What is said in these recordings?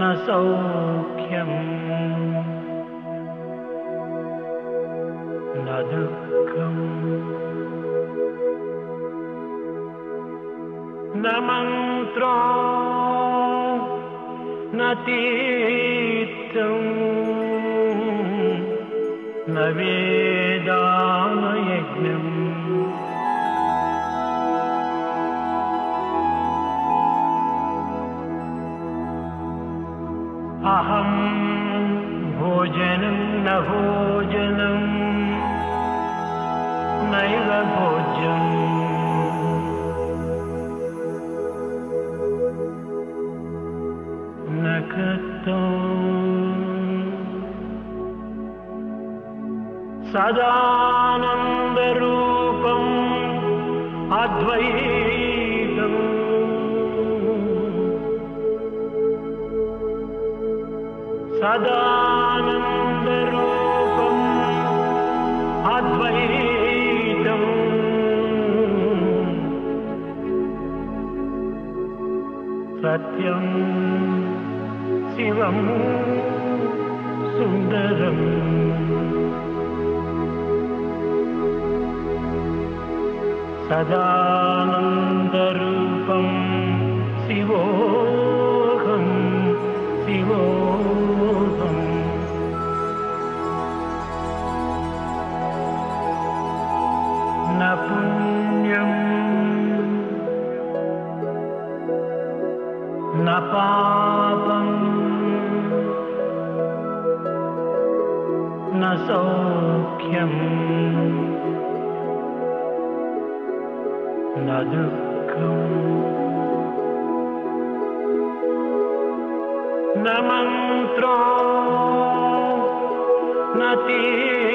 न सौख्यम् न दुःखम् न मन्त्रो न तीर्थम् न वेदानयज्ञम् भोजनम् नैव भोज्यम् न कृतम् सदानन्दरूपम् अद्वैतम्। सदानन्दरूपम् சத்யம் சிவம் சுந்தரம் சதானந்தரூபம் சிவோகம் சிவோகம் ந புண்ணியம் न पापम् न सौख्यम् न दुःखम् न मन्त्रो न तीर्थम्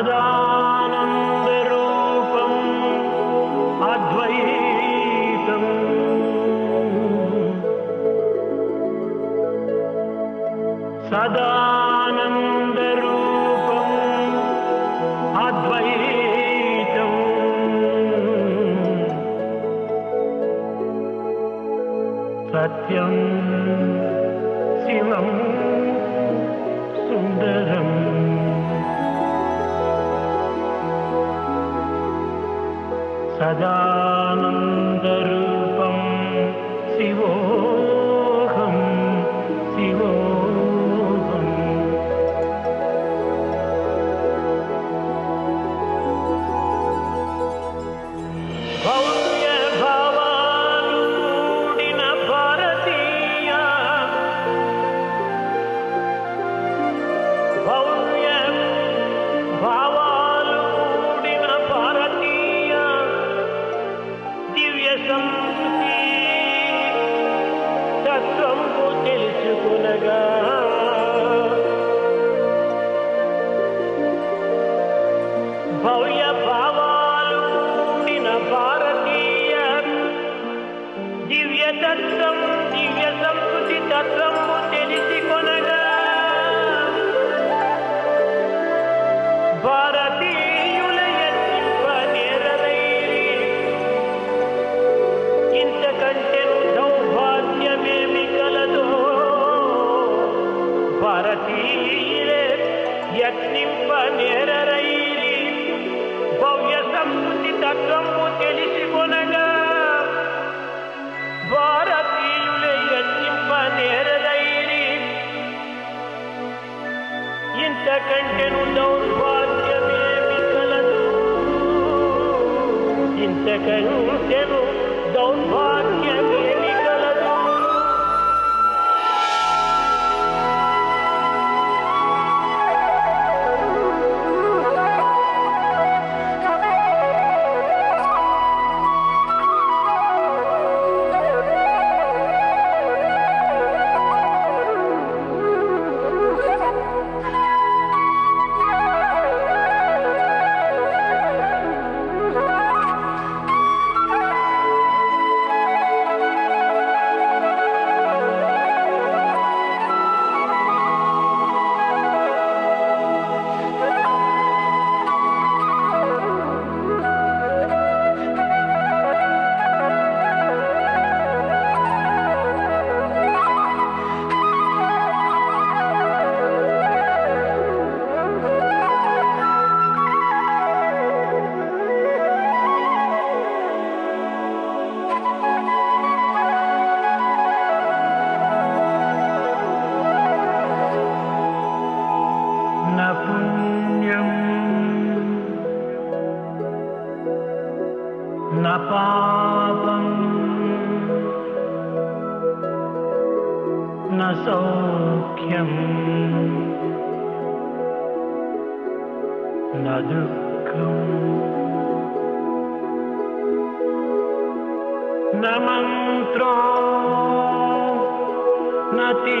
सदानन्दरूपम् अद्वैतम्। सदानन्दरूपम् अद्वैतम्। सत्यं सदानन्दरूपं शिवो Oh, yeah. ఇంతకంటెను దౌర్భాగ్యమే మిగలదు ఇంతకంటెను സൗഖ്യം ന ദുഃഖം ന മന്ത്രോ നതീ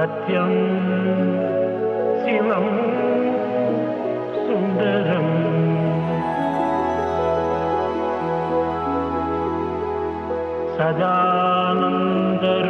सत्यं शिवं सुन्दरम् सदानन्दरूपं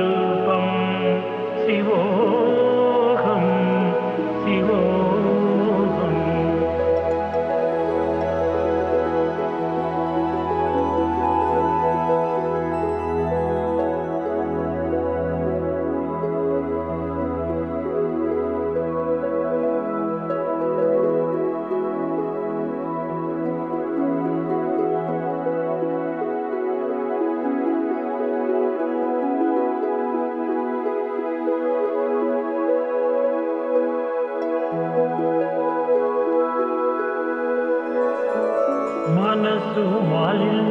മനസ്സു മാലിന്യമുളനെല്ലാം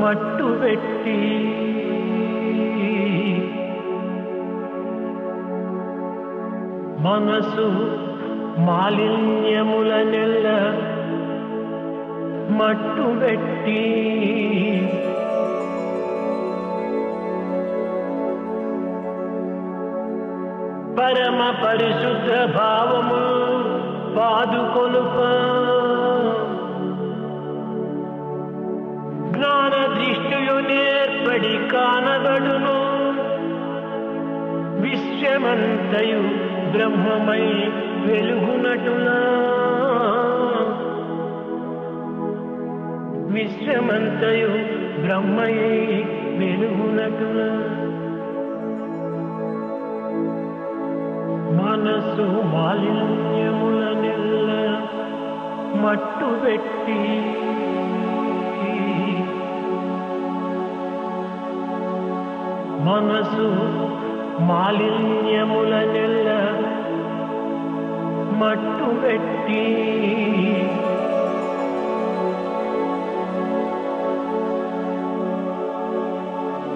മട്ടുവെട്ടി. മനസ്സു മാലിന്യമുളനെല്ല മട്ടുവെട്ടി. പരമപരിശുദ്ധ ഭാവമു പാതുകൊലുപ്പ ప్రపంచమంతయు బ్రహ్మమై వెలుగునటునా. విశ్వమంతయు బ్రహ్మయే వెలుగునటునా. మనసు మాలిన్యముల మట్టు పెట్టి మనసు മാലിന്യമുലനെല്ല മട്ടുകെട്ടി.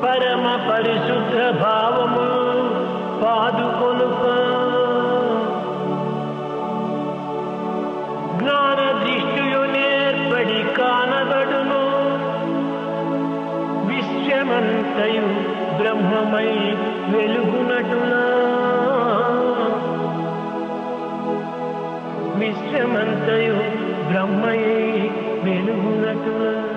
പരമപരിശുദ്ധ మిశ్రమంతయు బ్రహ్మయై వెలుగునటులా